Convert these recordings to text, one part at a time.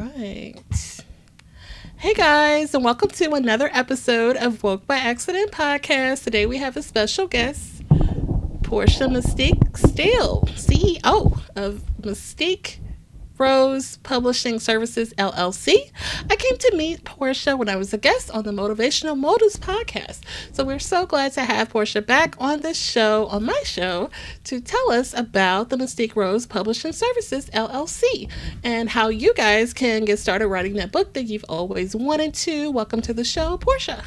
right. Hey guys, and welcome to another episode of Woke by Accident podcast. Today we have a special guest, Porsché Mysticque Steele, CEO of Mysticque Rose Publishing Services LLC. I came to meet Porsché when I was a guest on the Motivational Motives podcast. So we're so glad to have Porsché back on this show, on my show, to tell us about the Mysticque Rose Publishing Services LLC and how you guys can get started writing that book that you've always wanted to. Welcome to the show, Porsché.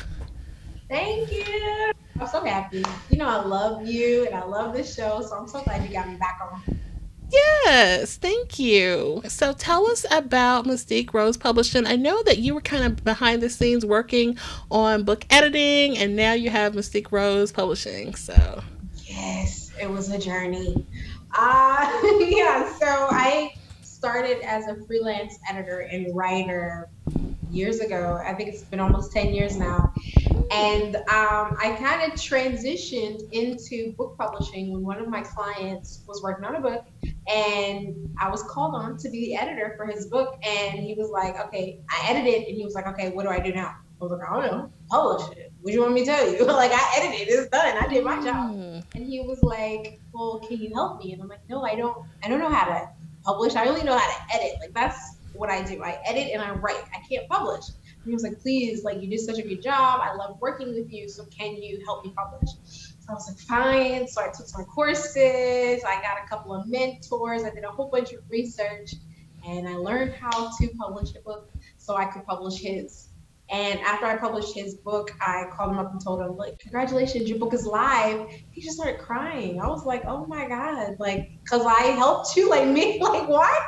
Thank you. I'm so happy. You know, I love you and I love this show, so I'm so glad you got me back on. Yes, thank you. So tell us about Mysticque Rose Publishing. I know that you were kind of behind the scenes working on book editing, and now you have Mysticque Rose Publishing. So, yes, it was a journey. Uh, yeah, so I started as a freelance editor and writer years ago. I think it's been almost 10 years now. And um, I kind of transitioned into book publishing when one of my clients was working on a book and I was called on to be the editor for his book. And he was like, okay, I edited. And he was like, okay, what do I do now? I was like, I don't know, publish it. What do you want me to tell you? like, I edited, it's done. I did my job. Mm. And he was like, well, can you help me? And I'm like, no, I don't, I don't know how to publish. I only know how to edit. Like, that's what I do. I edit and I write. I can't publish. And he was like, please, like you did such a good job. I love working with you. So can you help me publish? So I was like, fine. So I took some courses. I got a couple of mentors. I did a whole bunch of research and I learned how to publish a book so I could publish his. And after I published his book, I called him up and told him, like, congratulations, your book is live. He just started crying. I was like, oh my God, like, cause I helped you, like me, like what?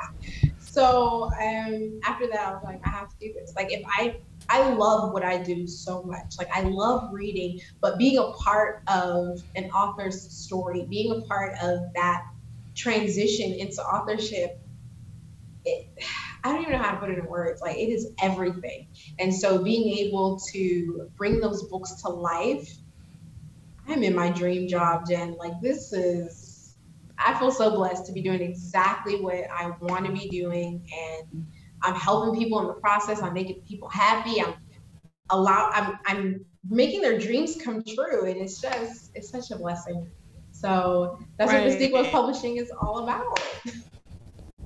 So um, after that, I was like, I have to do this. Like, if I, I love what I do so much. Like, I love reading, but being a part of an author's story, being a part of that transition into authorship, it, I don't even know how to put it in words. Like, it is everything. And so, being able to bring those books to life, I'm in my dream job, Jen. Like, this is I feel so blessed to be doing exactly what I want to be doing, and I'm helping people in the process. I'm making people happy. I'm allow. I'm I'm making their dreams come true, and it's just it's such a blessing. So that's right. what Mysticque Publishing is all about.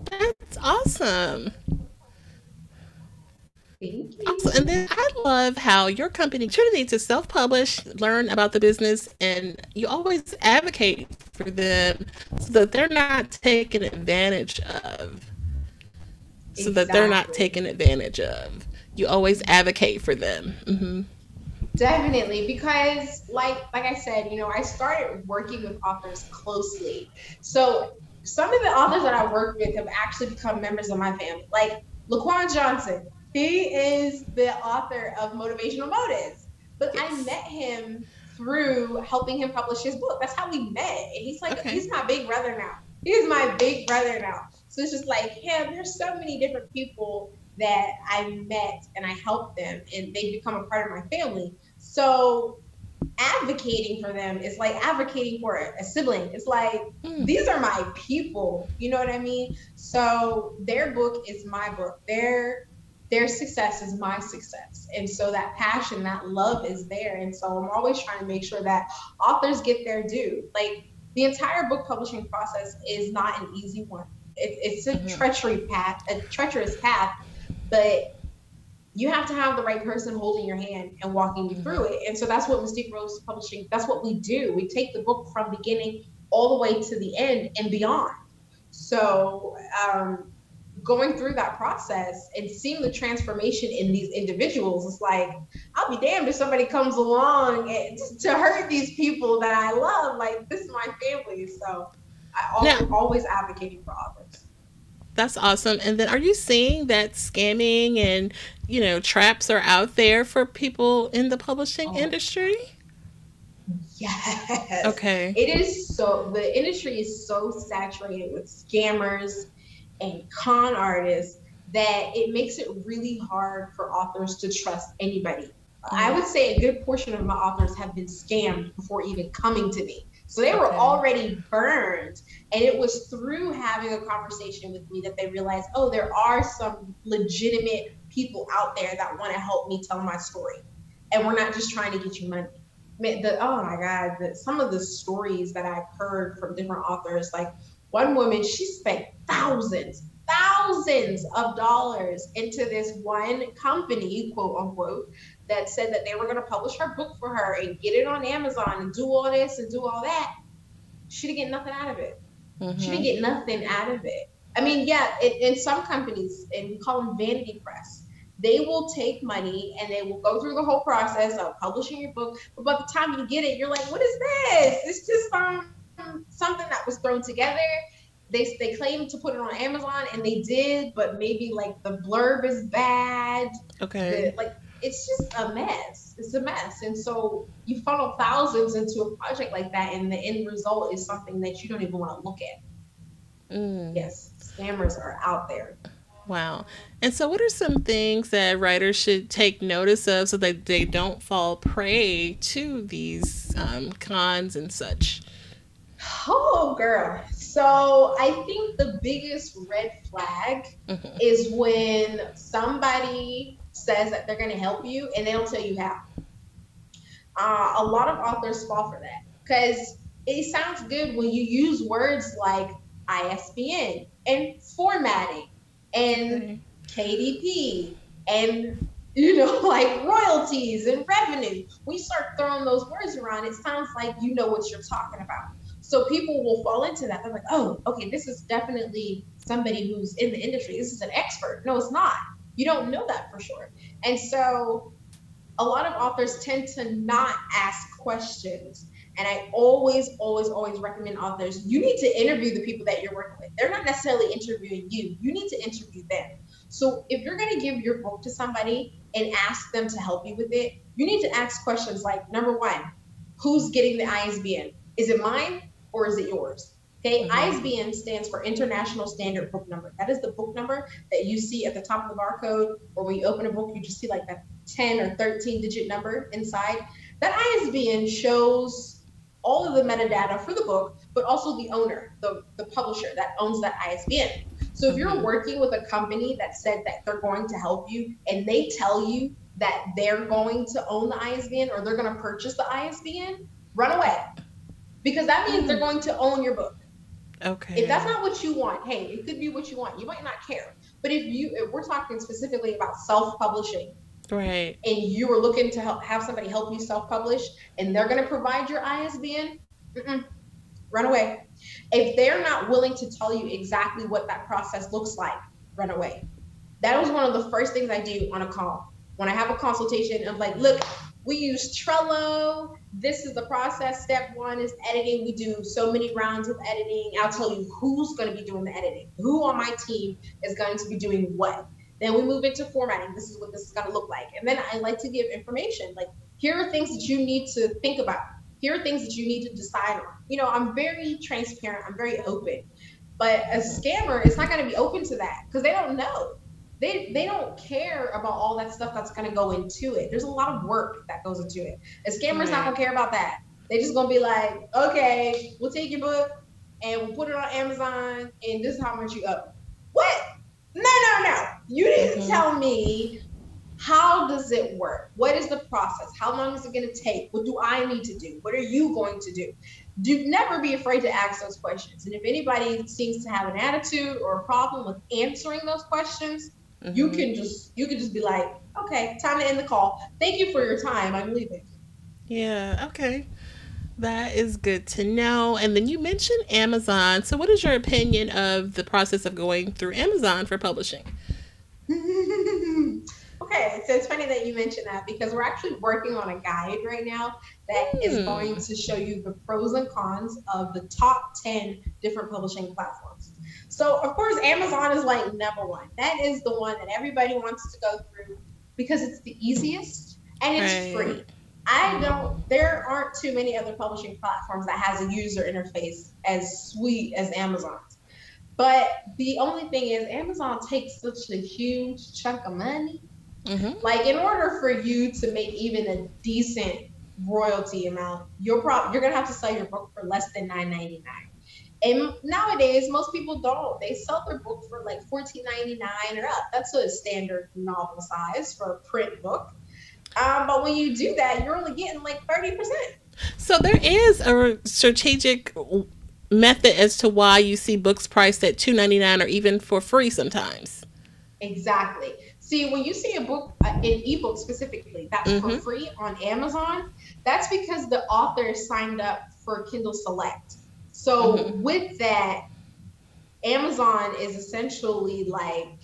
That's awesome. And then I love how your company Trinity to self-publish, learn about the business, and you always advocate for them so that they're not taken advantage of. So exactly. that they're not taken advantage of. You always advocate for them. Mm-hmm. Definitely, because like like I said, you know, I started working with authors closely. So some of the authors that I work with have actually become members of my family. Like Laquan Johnson, he is the author of Motivational Motives. But yes. I met him through helping him publish his book. That's how we met. And he's like, okay. he's my big brother now. He's my big brother now. So it's just like him. There's so many different people that I met and I helped them and they become a part of my family. So advocating for them is like advocating for a, sibling. It's like mm. these are my people. You know what I mean? So their book is my book. Their their success is my success. And so that passion, that love is there. And so I'm always trying to make sure that authors get their due. Like the entire book publishing process is not an easy one. It, it's a mm-hmm. treachery path, a treacherous path, but you have to have the right person holding your hand and walking you mm-hmm. through it. And so that's what Mysticque Rose Publishing, that's what we do. We take the book from beginning all the way to the end and beyond. So um, going through that process and seeing the transformation in these individuals, it's like, I'll be damned if somebody comes along and to hurt these people that I love. Like, this is my family. So I always, now, always advocating for others. That's awesome. And then are you seeing that scamming and, you know, traps are out there for people in the publishing oh. industry? Yes. Okay. It is so the industry is so saturated with scammers and con artists that it makes it really hard for authors to trust anybody. I mm-hmm. would say a good portion of my authors have been scammed before even coming to me. So they were already burned. And it was through having a conversation with me that they realized, oh, there are some legitimate people out there that want to help me tell my story. And we're not just trying to get you money. The, oh my God, the, some of the stories that I've heard from different authors, like one woman, she spent thousands, thousands of dollars into this one company, quote unquote, that said that they were going to publish her book for her and get it on Amazon and do all this and do all that. She didn't get nothing out of it. Mm-hmm. She didn't get nothing out of it. I mean, yeah, it, in some companies, and we call them vanity press, they will take money and they will go through the whole process of publishing your book. But by the time you get it, you're like, what is this? It's just um, something that was thrown together they they claim to put it on Amazon and they did, but maybe like the blurb is bad. Okay. The, like it's just a mess. It's a mess. And so you funnel thousands into a project like that, and the end result is something that you don't even want to look at. Mm. Yes, scammers are out there. Wow. And so, what are some things that writers should take notice of so that they don't fall prey to these um, cons and such? Oh, girl. So I think the biggest red flag mm-hmm. is when somebody says that they're going to help you and they don't tell you how. Uh, a lot of authors fall for that because it sounds good when you use words like ISBN and formatting and KDP and you know like royalties and revenue. You start throwing those words around, it sounds like you know what you're talking about. So people will fall into that. They're like, oh, okay, this is definitely somebody who's in the industry. This is an expert. No, it's not. You don't know that for sure. And so a lot of authors tend to not ask questions. And I always, always, always recommend authors you need to interview the people that you're working with. They're not necessarily interviewing you, you need to interview them. So if you're going to give your book to somebody and ask them to help you with it, you need to ask questions like number one, who's getting the ISBN? Is it mine? Or is it yours? Okay, mm-hmm. ISBN stands for International Standard Book Number. That is the book number that you see at the top of the barcode, or when you open a book, you just see like that 10 or 13 digit number inside. That ISBN shows all of the metadata for the book, but also the owner, the, the publisher that owns that ISBN. So if you're mm-hmm. working with a company that said that they're going to help you and they tell you that they're going to own the ISBN or they're going to purchase the ISBN, run away because that means they're hmm. going to own your book. Okay. If that's not what you want, hey, it could be what you want. You might not care. But if you, if we're talking specifically about self-publishing, right, and you are looking to help have somebody help you self-publish, and they're going to provide your ISBN, run away. If they're not willing to tell you exactly what that process looks like, run away. That was one of the first things I do on a call when I have a consultation of like, look, we use Trello. This is the process. Step one is editing. We do so many rounds of editing. I'll tell you who's going to be doing the editing, who on my team is going to be doing what. Then we move into formatting. This is what this is going to look like. And then I like to give information like, here are things that you need to think about. Here are things that you need to decide on. You know, I'm very transparent, I'm very open. But a scammer is not going to be open to that because they don't know they they don't care about all that stuff that's going to go into it. There's a lot of work that goes into it. A scammer's not going to care about that. They're just going to be like, okay, we'll take your book and we'll put it on Amazon, and this is how much you owe. What? No, no, no. You didn't mm-hmm. tell me. How does it work? What is the process? How long is it going to take? What do I need to do? What are you going to do? Do never be afraid to ask those questions. And if anybody seems to have an attitude or a problem with answering those questions, Mm-hmm. You can just you can just be like, okay, time to end the call. Thank you for your time. I'm leaving. Yeah. Okay. That is good to know. And then you mentioned Amazon. So, what is your opinion of the process of going through Amazon for publishing? okay, so it's funny that you mentioned that because we're actually working on a guide right now that mm. is hmm. going to show you the pros and cons of the top 10 different publishing platforms. So of course, Amazon is like number one. That is the one that everybody wants to go through because it's the easiest and it's right. free. I don't. There aren't too many other publishing platforms that has a user interface as sweet as Amazon's. But the only thing is, Amazon takes such a huge chunk of money. Mm-hmm. Like, in order for you to make even a decent royalty amount, you're probably you're gonna have to sell your book for less than nine ninety nine. And nowadays, most people don't. They sell their book for like fourteen ninety nine or up. That's a standard novel size for a print book. Um, but when you do that, you're only getting like thirty percent. So there is a strategic method as to why you see books priced at two ninety nine or even for free sometimes. Exactly. See, when you see a book, uh, an ebook specifically, that's mm-hmm. for free on Amazon, that's because the author signed up for Kindle Select. So mm-hmm. with that, Amazon is essentially like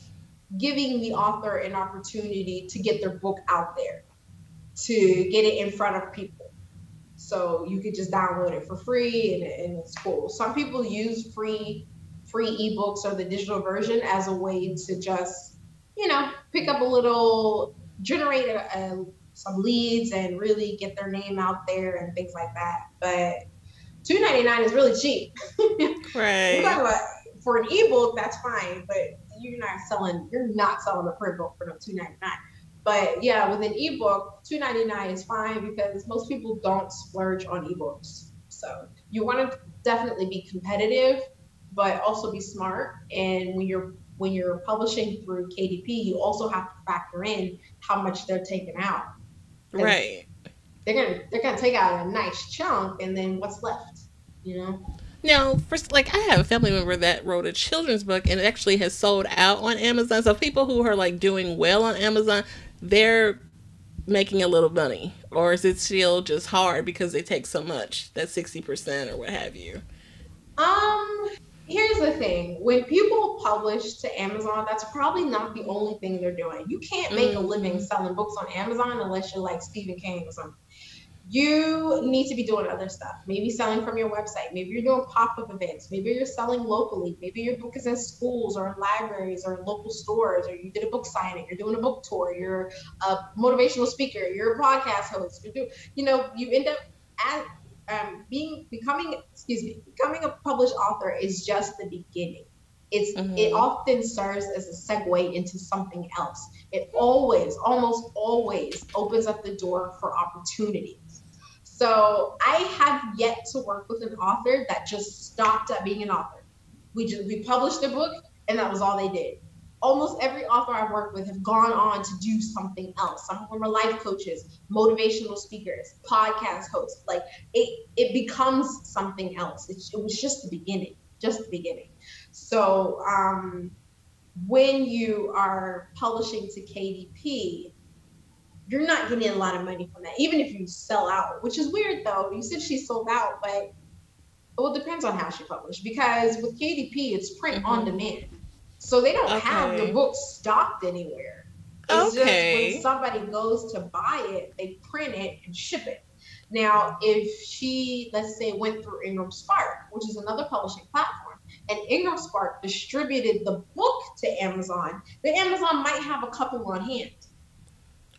giving the author an opportunity to get their book out there, to get it in front of people. So you could just download it for free and, and it's cool. Some people use free free ebooks or the digital version as a way to just, you know, pick up a little, generate a, a, some leads and really get their name out there and things like that. But two ninety nine is really cheap. Right. about, for an ebook, that's fine, but you're not selling you're not selling a print book for no two ninety nine. But yeah, with an ebook, two ninety nine is fine because most people don't splurge on ebooks. So you want to definitely be competitive, but also be smart. And when you're when you're publishing through KDP, you also have to factor in how much they're taking out. Right. They're gonna they're gonna take out a nice chunk, and then what's left, you know. Now, first, like I have a family member that wrote a children's book and it actually has sold out on Amazon. So people who are like doing well on Amazon, they're making a little money, or is it still just hard because they take so much that sixty percent or what have you? Um, here's the thing: when people publish to Amazon, that's probably not the only thing they're doing. You can't make mm. a living selling books on Amazon unless you're like Stephen King or something you need to be doing other stuff. Maybe selling from your website. Maybe you're doing pop up events. Maybe you're selling locally. Maybe your book is in schools or in libraries or in local stores, or you did a book signing. You're doing a book tour. You're a motivational speaker. You're a podcast host. You do, you know, you end up as um, being becoming, excuse me, becoming a published author is just the beginning. It's mm-hmm. it often serves as a segue into something else. It always, almost always, opens up the door for opportunity so I have yet to work with an author that just stopped at being an author. We just we published a book and that was all they did. Almost every author I've worked with have gone on to do something else. Some of them are life coaches, motivational speakers, podcast hosts. Like it, it becomes something else. It, it was just the beginning, just the beginning. So um, when you are publishing to KDP, you're not getting a lot of money from that, even if you sell out, which is weird though. You said she sold out, but well, it depends on how she published because with KDP, it's print mm-hmm. on demand. So they don't okay. have the book stocked anywhere. It's okay. just when somebody goes to buy it, they print it and ship it. Now, if she, let's say, went through Ingram Spark, which is another publishing platform, and Ingram Spark distributed the book to Amazon, then Amazon might have a couple on hand.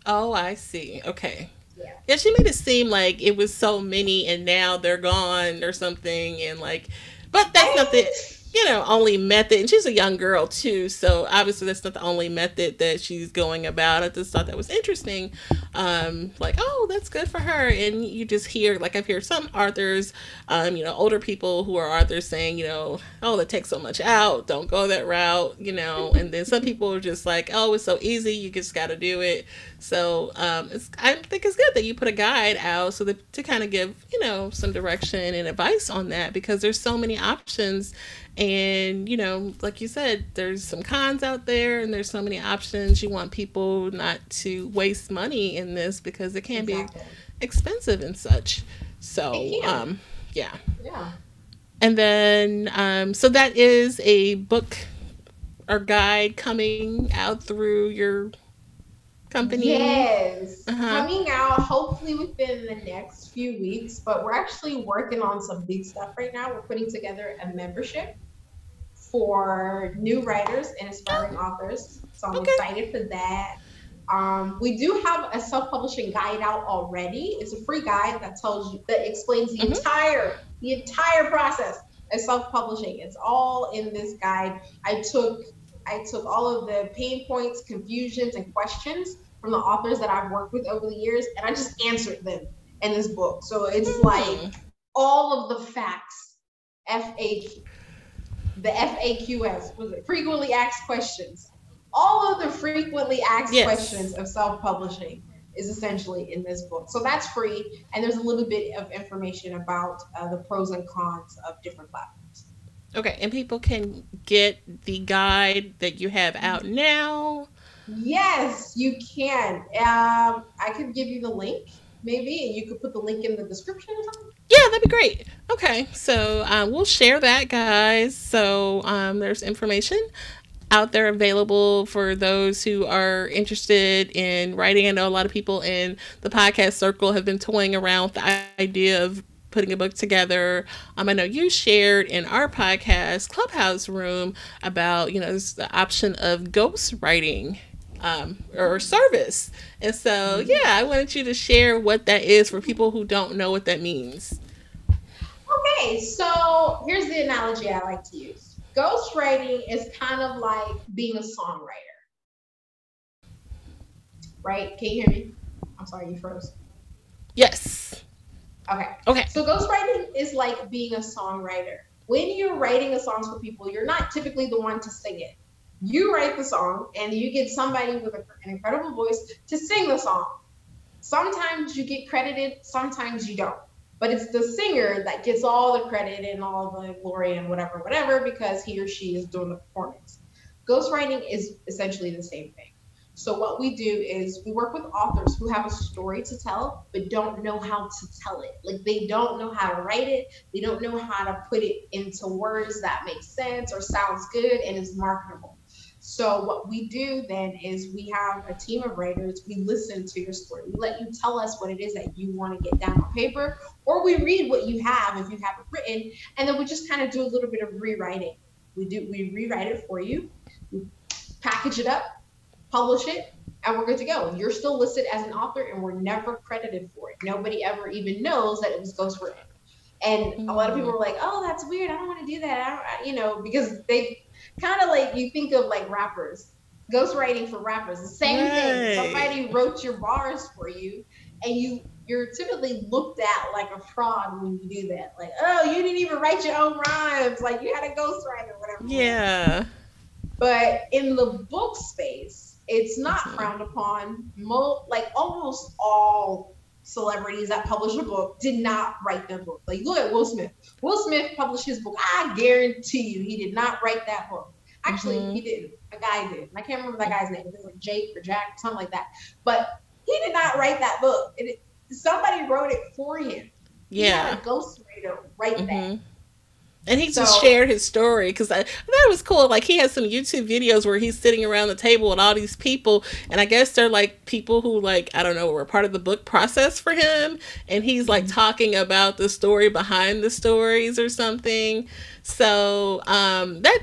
Oh, I see. Okay. Yeah. yeah, she made it seem like it was so many and now they're gone or something and like but that's not the you know only method and she's a young girl too so obviously that's not the only method that she's going about. I just thought that was interesting um like oh that's good for her and you just hear like i've heard some authors um you know older people who are authors saying you know oh that takes so much out don't go that route you know and then some people are just like oh it's so easy you just got to do it. So um, it's, I think it's good that you put a guide out so that to kind of give you know some direction and advice on that because there's so many options. And you know like you said there's some cons out there and there's so many options. You want people not to waste money in this because it can exactly. be expensive and such. So um yeah. Yeah. And then um so that is a book or guide coming out through your company? Yes, uh-huh. coming out hopefully within the next few weeks. But we're actually working on some big stuff right now. We're putting together a membership for new writers and aspiring authors. So I'm okay. excited for that. Um, we do have a self-publishing guide out already. It's a free guide that tells you that explains the mm-hmm. entire the entire process of self-publishing. It's all in this guide. I took I took all of the pain points, confusions, and questions from the authors that I've worked with over the years, and I just answered them. in this book. So it's mm. like all of the facts, FAQ, the FAQs, was it frequently asked questions? All of the frequently asked yes. questions of self-publishing is essentially in this book. So that's free, and there's a little bit of information about uh, the pros and cons of different platforms. Okay, and people can get the guide that you have out now. Yes, you can. Um, I could give you the link, maybe, and you could put the link in the description or something. Yeah, that'd be great. Okay, so um, we'll share that, guys. So um, there's information out there available for those who are interested in writing. I know a lot of people in the podcast circle have been toying around with the idea of putting a book together. Um, I know you shared in our podcast clubhouse room about you know the option of ghost writing um, or service, and so mm-hmm. yeah, I wanted you to share what that is for people who don't know what that means. Okay, so here's the analogy I like to use ghostwriting is kind of like being a songwriter. Right? Can you hear me? I'm sorry, you froze. Yes. Okay. Okay. So ghostwriting is like being a songwriter. When you're writing a song for people, you're not typically the one to sing it. You write the song and you get somebody with an incredible voice to sing the song. Sometimes you get credited, sometimes you don't but it's the singer that gets all the credit and all the glory and whatever, whatever, because he or she is doing the performance. Ghostwriting is essentially the same thing. So what we do is we work with authors who have a story to tell but don't know how to tell it. Like they don't know how to write it, they don't know how to put it into words that make sense or sounds good and is marketable. So what we do then is we have a team of writers. We listen to your story. We let you tell us what it is that you want to get down on paper, or we read what you have if you have it written, and then we just kind of do a little bit of rewriting. We do we rewrite it for you, we package it up, publish it, and we're good to go. You're still listed as an author, and we're never credited for it. Nobody ever even knows that it was ghostwritten. And a lot of people are like, "Oh, that's weird. I don't want to do that." I don't, you know, because they kind of like you think of like rappers, ghostwriting for rappers. The same right. thing. Somebody wrote your bars for you, and you you're typically looked at like a fraud when you do that. Like, oh, you didn't even write your own rhymes. Like you had a ghostwriter or whatever. Yeah. But in the book space, it's not mm-hmm. frowned upon. Mo- like almost all celebrities that publish a book did not write their book. Like look at Will Smith. Will Smith published his book. I guarantee you he did not write that book. Actually, mm-hmm. he didn't. A guy did. I can't remember that guy's name. It was like Jake or Jack, something like that. But he did not write that book. It, somebody wrote it for him. Yeah. He had a ghostwriter write mm-hmm. that and he so, just shared his story because I, thought it was cool. Like he has some YouTube videos where he's sitting around the table with all these people, and I guess they're like people who like I don't know were part of the book process for him, and he's like mm-hmm. talking about the story behind the stories or something. So um, that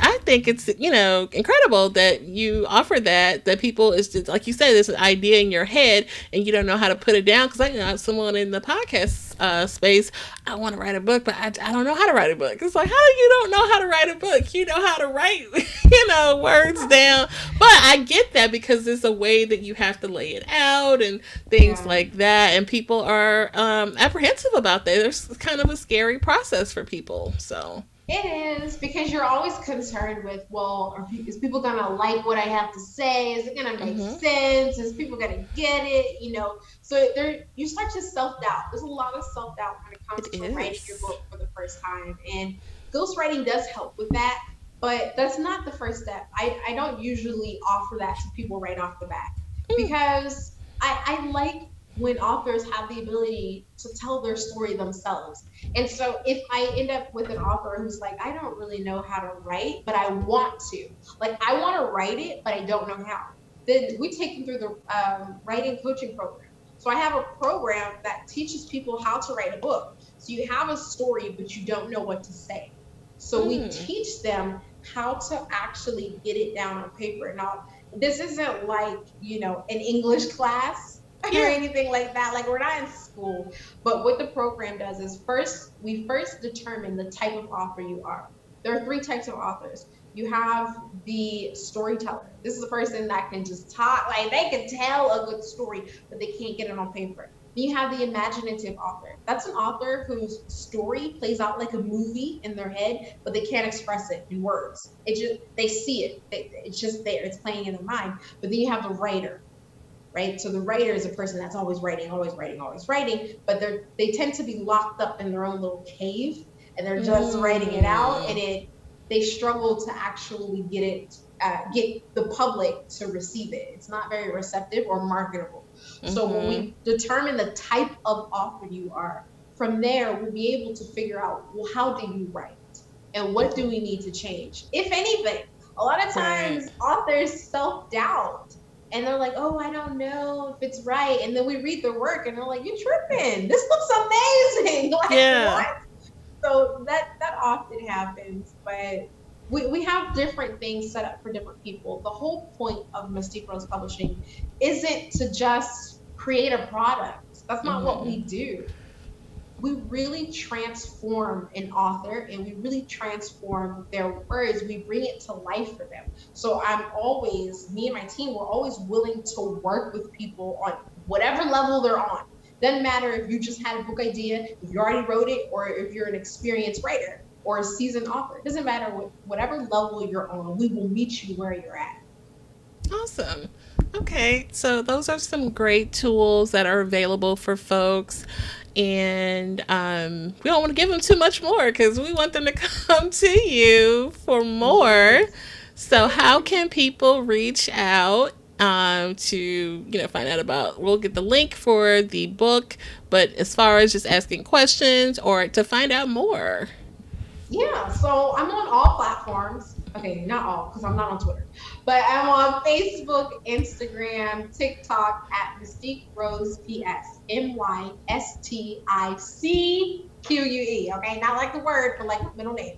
I think it's you know incredible that you offer that that people is just like you said there's an idea in your head and you don't know how to put it down. Because I you know someone in the podcast uh, space I want to write a book but I, I don't know how to write a book. It's like how do you don't know how to write a book? You know how to write you know words down. But I get that because it's a way that you have to lay it out and things yeah. like that. And people are um, apprehensive about that. There's kind of a scary process for people so it is because you're always concerned with, well, are, is people gonna like what I have to say? Is it gonna make mm-hmm. sense? Is people gonna get it? You know, so there you start to self doubt. There's a lot of self doubt when it comes it to is. writing your book for the first time, and ghostwriting does help with that. But that's not the first step. I, I don't usually offer that to people right off the bat mm. because I, I like when authors have the ability to tell their story themselves. And so if I end up with an author who's like, I don't really know how to write, but I want to, like, I want to write it, but I don't know how, then we take them through the um, writing coaching program. So I have a program that teaches people how to write a book. So you have a story, but you don't know what to say. So mm. we hmm. teach them how to actually get it down on paper. Now, this isn't like, you know, an English class or anything like that. Like we're not in school. But what the program does is first we first determine the type of author you are. There are three types of authors. You have the storyteller. This is the person that can just talk, like they can tell a good story, but they can't get it on paper. Then you have the imaginative author. That's an author whose story plays out like a movie in their head, but they can't express it in words. It just they see it. it's just there. It's playing in their mind. But then you have the writer, right? So the writer is a person that's always writing, always writing, always writing, but they're they tend to be locked up in their own little cave and they're just mm. writing it out and it they struggle to actually get it uh, get the public to receive it. It's not very receptive or marketable. Mm-hmm. So when we mm-hmm. determine the type of author you are, from there we'll be able to figure out well how do you write and what do we need to change, if anything. A lot of times right. authors self doubt and they're like, oh, I don't know if it's right. And then we read their work and they're like, you're tripping. This looks amazing. like, yeah. What? So that that often happens, but we, we have different things set up for different people. The whole point of Mysticque Rose Publishing isn't to just create a product. That's not mm-hmm. what we do. We really transform an author and we really transform their words. We bring it to life for them. So I'm always, me and my team, we're always willing to work with people on whatever level they're on. Doesn't matter if you just had a book idea, if you already wrote it, or if you're an experienced writer or a seasoned author. It doesn't matter what, whatever level you're on, we will meet you where you're at. Awesome. Okay, so those are some great tools that are available for folks. And um, we don't want to give them too much more because we want them to come to you for more. So, how can people reach out um, to you know find out about? We'll get the link for the book, but as far as just asking questions or to find out more. Yeah, so I'm on all platforms. Okay, not all, because I'm not on Twitter. But I'm on Facebook, Instagram, TikTok at Mysticque Rose PS. M Y S T I C Q U E. Okay, not like the word, but like middle name.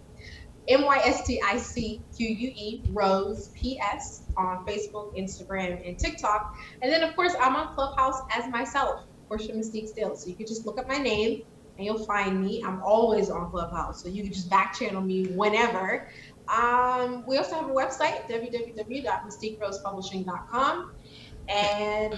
M Y S T I C Q U E Rose PS on Facebook, Instagram, and TikTok. And then, of course, I'm on Clubhouse as myself, Porsché Mysticque Steele. So you can just look up my name and you'll find me. I'm always on Clubhouse, so you can just back channel me whenever. Um, we also have a website, www.mysticquerosepublishing.com, and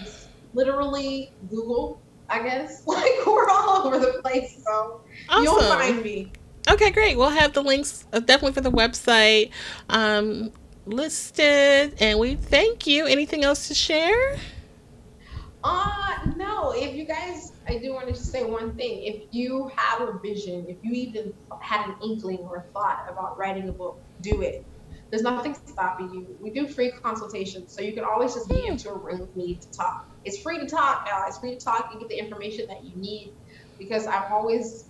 literally Google, I guess. Like we're all over the place, so awesome. you'll find me. Okay, great. We'll have the links uh, definitely for the website um, listed, and we thank you. Anything else to share? Uh, no. If you guys I do want to just say one thing. If you have a vision, if you even had an inkling or a thought about writing a book, do it. There's nothing stopping you. We do free consultations, so you can always just be into a room with me to talk. It's free to talk now. It's free to talk and get the information that you need because I'm always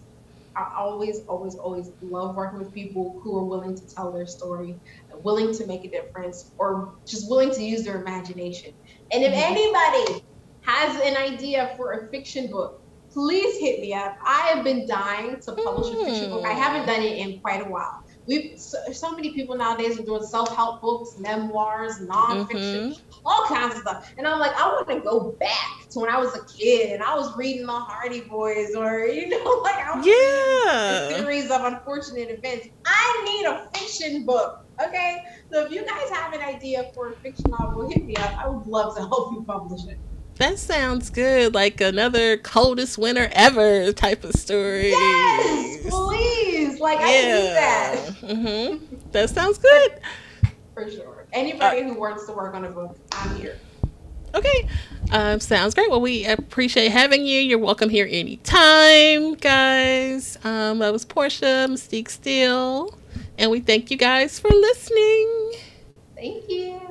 I always, always, always love working with people who are willing to tell their story, willing to make a difference, or just willing to use their imagination. And if mm-hmm. anybody has an idea for a fiction book, please hit me up. I have been dying to publish a fiction book. I haven't done it in quite a while. We've so, so many people nowadays are doing self-help books, memoirs, nonfiction, mm-hmm. all kinds of stuff. And I'm like, I want to go back to when I was a kid and I was reading the Hardy Boys or you know, like I was yeah. a series of unfortunate events. I need a fiction book. Okay. So if you guys have an idea for a fiction novel, hit me up. I would love to help you publish it. That sounds good. Like another coldest winter ever type of story. Yes, please. Like yeah. I need that. Mm-hmm. That sounds good. For sure. Anybody uh, who wants to work on a book, I'm here. Okay. Um, sounds great. Well, we appreciate having you. You're welcome here anytime, guys. Um, that was Porsché Mysticque Steele. And we thank you guys for listening. Thank you.